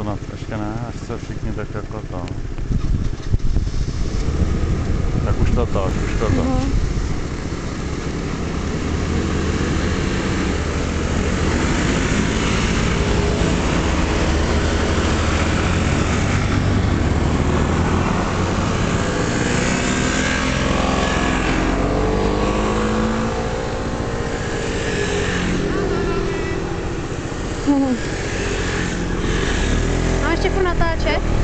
to na, ještě ne, až se všichni tak jako to. Tak už to to, už to to. Mhm. A check.